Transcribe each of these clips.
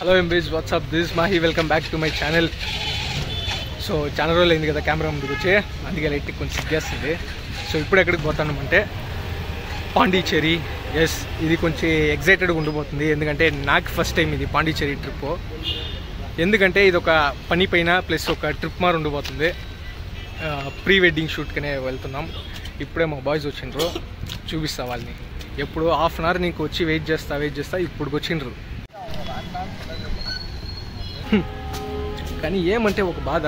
Hello ఎంబీజ్ what's up this Mahi welcome back to my channel so చాలా రోజులు అయింది కదా కెమెరా ముందుకు వచ్చి. అందుకే లైట్ కొంచెం సిగ్గేస్తుంది సో ఇప్పుడు ఎక్కడికి పోతాను పాండిచ్చేరి. ఎస్ ఇది కొంచెం ఎగ్జైటెడ్గా ఉండిపోతుంది. ఎందుకంటే నాకు ఫస్ట్ టైం ఇది పాండిచ్చేరి ట్రిప్ ఎందుకంటే ఇది ఒక పని పైన ప్లస్ ఒక ట్రిప్ మార్ ఉండిపోతుంది. ప్రీ వెడ్డింగ్ షూట్కనే వెళ్తున్నాం. ఇప్పుడే మా బాయ్స్ వచ్చిండ్రు. చూపిస్తా వాళ్ళని. ఎప్పుడు హాఫ్ అన్ అవర్ నీకు వచ్చి వెయిట్ చేస్తా వెయిట్ చేస్తా ఇప్పుడు వచ్చిండ్రు. కానీ ఏమంటే ఒక బాధ?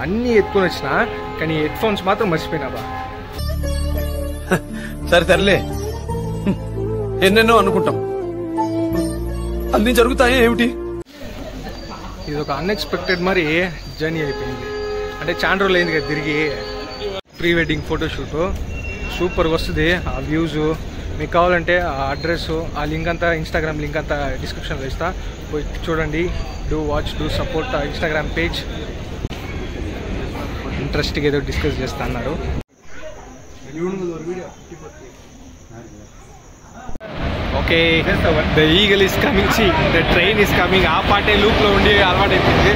అన్నీ ఎత్తుకొని వచ్చిన కానీ హెడ్ ఫోన్స్ మాత్రం మర్చిపోయినా బా. సరే తరలే ఎన్నెన్నో అనుకుంటాం. అన్ని జరుగుతాయి ఏమిటి? ఇది ఒక అన్ఎక్స్పెక్టెడ్ మరి జర్నీ అయిపోయింది. అంటే చాలా రోజులు అయింది కదా తిరిగి. ప్రీ వెడ్డింగ్ ఫోటోషూట్ సూపర్గా వస్తుంది. ఆ వ్యూస్ మీకు కావాలంటే ఆ అడ్రస్ ఆ లింక్ అంతా ఇన్స్టాగ్రామ్ లింక్ అంతా డిస్క్రిప్షన్లో ఇస్తా. పోయి చూడండి do watch do support Instagram page ఇంట్రెస్ట్గా ఏదో డిస్కస్ చేస్తా అన్నారు. Okay the eagle is coming see the train is coming ఆ పాటే లూప్లో ఉండి అలవాటు అయిపోయింది.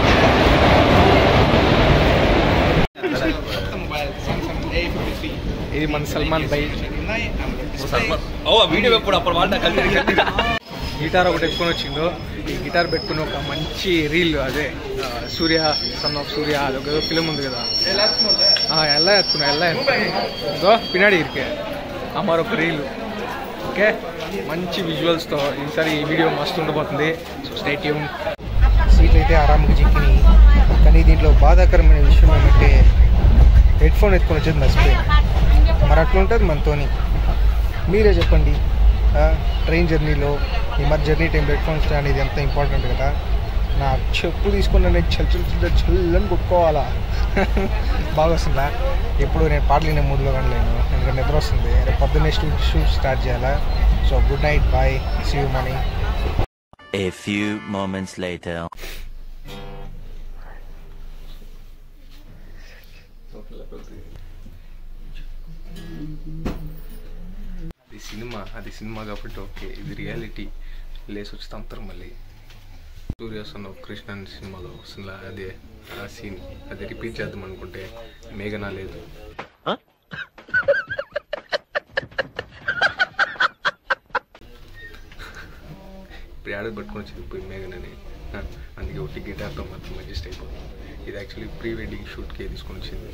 ఇది మన సల్మాన్ బై. వీడియో ఎప్పుడు అప్పుడు వాళ్ళ గిటార్ ఒకటి ఎక్కువ వచ్చిందో ఈ గిటార్ పెట్టుకుని ఒక మంచి రీల్ అదే సూర్య సన్ ఆఫ్ సూర్య అది ఒక ఫిలిం ఉంది కదా. ఎలా ఎత్తుకున్నా ఎలా ఎత్తుకున్నా. పినాడి ఇరికే. అమ్మారు ఒక రీల్. ఓకే? మంచి విజువల్స్తో ఈసారి ఈ వీడియో మస్తు ఉండబోతుంది. సో స్టేట్యూమ్ సీట్లు అయితే ఆరామ్కి చిక్కినాయి. కానీ దీంట్లో బాధాకరమైన విషయం ఏమంటే హెడ్ ఫోన్ ఎత్తుకొని వచ్చింది నా మరి అట్లుంటుంది మనతోని. మీరే చెప్పండి. ట్రైన్ జర్నీలో ఈ మధ్య జర్నీ టైం హెడ్ ఫోన్స్ అనేది ఎంత ఇంపార్టెంట్ కదా. నా చెప్పు తీసుకున్న నేను చల్ చల్ చల్ చల్లని కొట్టుకోవాలా? బాగా వస్తుందా ఎప్పుడు నేను పాటలు వినే మూడ్లో కానీ లేను ఎందుకంటే నిద్ర వస్తుంది. రేపు పొద్దున్నే షూట్ షూట్ స్టార్ట్ చేయాలా? So good night bye see you morning A few moments later. సినిమా అది సినిమా కాబట్టి ఓకే ఇది రియాలిటీ. లేసి వచ్చి తంతారు మళ్ళీ. సూర్య కృష్ణ అనే సినిమాలో వస్తుంది అదే ఆ సీన్. అది రిపీట్ చేద్దాం అనుకుంటే మేఘనా లేదు. ఇప్పుడు ఆడ పట్టుకొని వచ్చింది మేఘనని. అందుకే అందుకే ఒకటి గిటార్తో మాత్రం అడ్జస్ట్ అయిపోతుంది ఇది యాక్చువల్లీ ప్రీ వెడ్డింగ్ షూట్కే తీసుకొని వచ్చింది.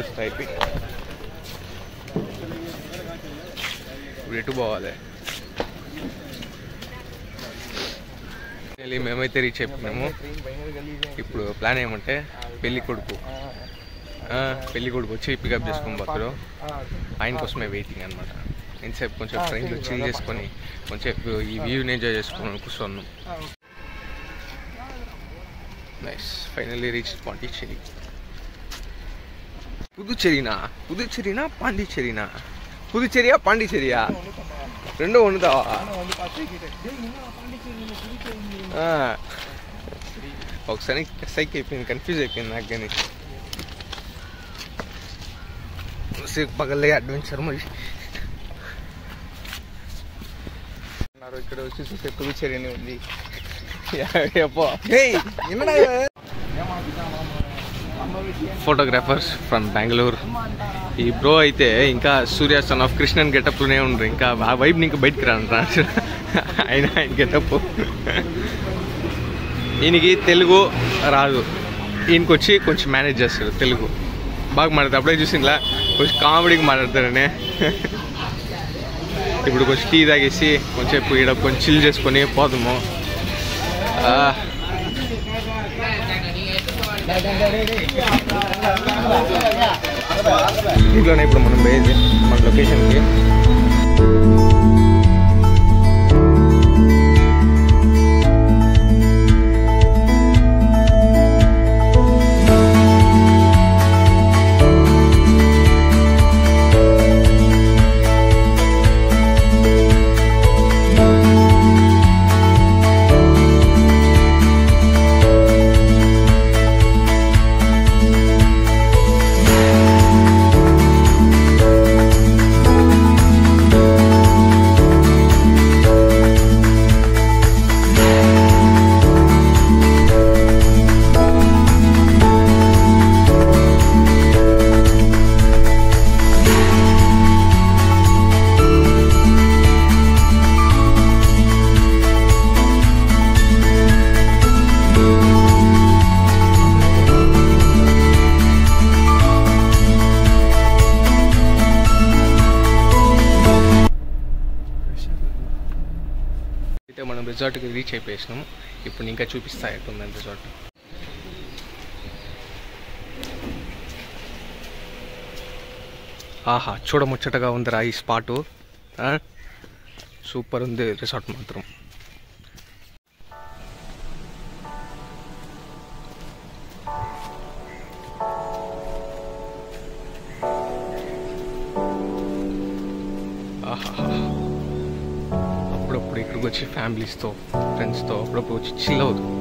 ఫస్ట్ ఇప్పుడు ఎటు పోవాలి. మేమైతే రీచ్ అయిపోయినాము. ఇప్పుడు ప్లాన్ ఏమంటే పెళ్ళి కొడుకు. పెళ్ళి కొడుకు వచ్చి పికప్ చేసుకుని పోతాడు. ఆయన కోసమే వెయిటింగ్ అనమాట ఎంతసేపు కొంచెం ఫ్రెండ్లో చిల్ చేసుకొని కొంచెంసేపు ఈ వ్యూని ఎంజాయ్ చేసుకుని కూర్చున్నాం. నైస్ ఫైనల్లీ రీచ్ పాండిచ్చేరి புதுச்சேரினா புதுச்சேரினா பாண்டிச்சேரினா புதுச்சேரியா பாண்டிச்சேரியா ரெண்டும் ஒன்று தான் ఒకసారి సైక్ అయిపోయింది కన్ఫ్యూజ్ అయిపోయింది నాకు కానీ సేపు పగలే అడ్వెంచర్ మరి ఉన్నారు ఇక్కడ వచ్చి చూస్తే పుదుచ్చేరి అని ఉంది ఎప్పో ఫోటోగ్రాఫర్స్ ఫ్రమ్ బెంగళూరు ఈ బ్రో అయితే ఇంకా సూర్య సన్ ఆఫ్ కృష్ణన్ గెటప్లోనే ఉండరు. ఇంకా ఆ వైబ్ ఇంకా బయటికి రాను ఆయన ఆయన గెటప్ ఈయనకి తెలుగు రాదు. ఈయనకి వచ్చి కొంచెం మేనేజ్ చేస్తాడు తెలుగు. బాగా మాట్లాడతాడు అప్పుడే చూసిందిలా కొంచెం కామెడీగా మాట్లాడతాడనే ఇప్పుడు కొంచెం టీ తాగేసి కొంచెం ఈడ కొంచెం చిల్ చేసుకొని పోదాము. ఇంట్లోనే ఇప్పుడు మనం పోయేది మన లొకేషన్కి మనం రిజార్ట్కి రీచ్ అయిపోయేసినాం ఇప్పుడు ఇంకా చూపిస్తా ఎట్టుందని రిజార్ట్. ఆహా చూడముచ్చటగా ఉందిరా ఈ స్పాటు. సూపర్ ఉంది రిసార్ట్ మాత్రం. ఆహా అప్పుడప్పుడు ఇక్కడికి వచ్చి ఫ్యామిలీస్తో ఫ్రెండ్స్తో అప్పుడప్పుడు వచ్చి చిల్ అవుతుంది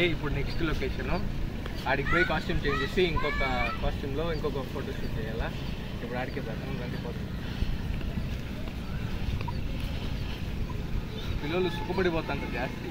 షూట్ ఇప్పుడు నెక్స్ట్ లొకేషను ఆడికి పోయి కాస్ట్యూమ్ చేంజ్ చేసి ఇంకొక కాస్ట్యూమ్లో ఇంకొక ఫోటో షూట్ చేయాలా? ఇప్పుడు ఆడికి వెళ్దాం రండి పోతాం పిల్లలు సుఖపడిపోతాంటారు జాస్తి.